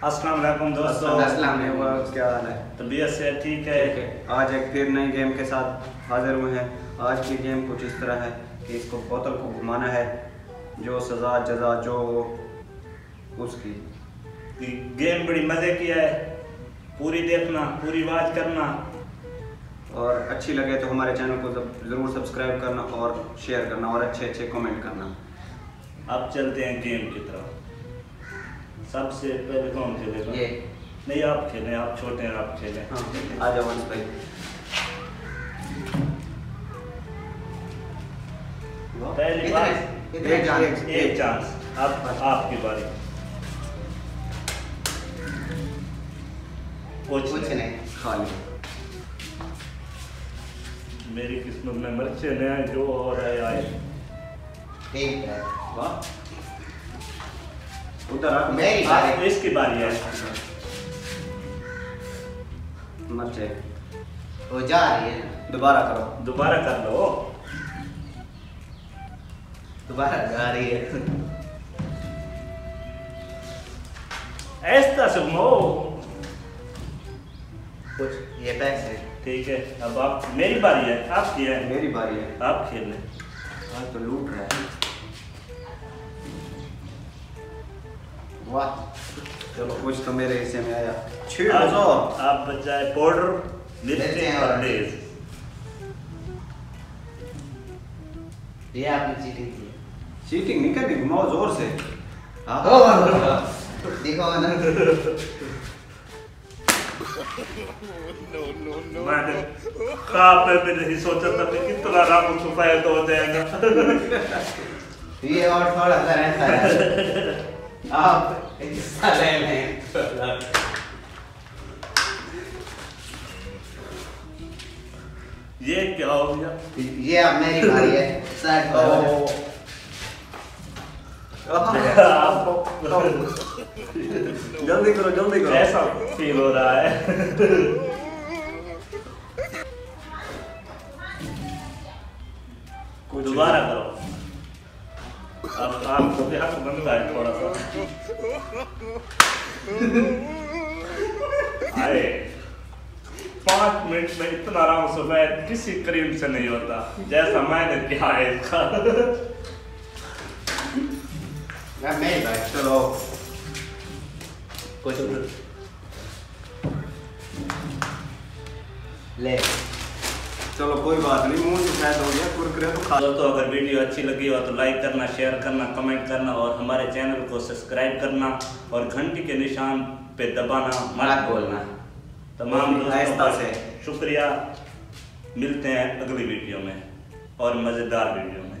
अस्सलाम वालेकुम दोस्तों। अस्सलाम वालेकुम क्या हाल है? तबीयत से ठीक है? आज एक फिर नई गेम के साथ हाजिर हुए हैं। आज की गेम कुछ इस तरह है कि इसको बोतल को घुमाना है जो सज़ा जजा जो उसकी। गेम बड़ी मज़े की है। पूरी देखना पूरी बात करना। और अच्छी लगे तो हमारे चैनल को ज़रूर सब्सक्राइब करना और शेयर करना और अच्छे अच्छे कमेंट करना। अब चलते हैं गेम की तरफ़। सबसे पहले कौन खेलेगा? ये। नहीं आप खेलें आप छोटे हैं आप खेलें। हाँ आ जाओ वंश भाई। पहली बार एक एक एक चांस अब आपकी बारी। कुछ नहीं। खाली। मेरी किस्मत में मर्चे ने आए जो और आए आए। ठीक है वाह। उधर मेरी बारी इसकी बारी है। मर्चे वो जा रही है। दोबारा करो। दोबारा कर लो। दोबारा जा रही है। ऐसा से घुमाओ कुछ ये पैसे। ठीक है अब आप मेरी बारी है। आपकी है। मेरी बारी है। आप खेल आज तो लूट रहा है। वाह। चलो कुछ तो मेरे हिस्से में आया। छह आप बचाए पाउडर मिर्ची और लेज ये आपने चीटिंग की। चीटिंग नहीं करनी घुमाओ ज़ोर से। हाँ। ओ देखो ना। मैंने ख्वाब में भी नहीं सोचा था कि कितना राम सफ़ेद हो जाएगा। ये और थोड़ा सा रहता है। आप हिस्सा ले लें ये क्या हो गया? ये अब मेरी बारी। है आपको जल्दी करो जल्दी करो। ऐसा फील हो रहा है। दोबारा करो। अब आपको भी हक बनता है थोड़ा सा अरे पाँच मिनट में इतना आराम सफ़ेद किसी क्रीम से नहीं होता, जैसा मैंने किया है इसका। चलो। कुछ ले। चलो, कोई बात नहीं, मुँह सफ़ेद हो गया। कुरकुरे तो दोस्तों अगर वीडियो अच्छी लगी हो तो लाइक करना शेयर करना कमेंट करना और हमारे चैनल को सब्सक्राइब करना और घंटी के निशान पे दबाना मत बोलना तमाम दोस्तों से। शुक्रिया। मिलते हैं अगली वीडियो में और मज़ेदार वीडियो में।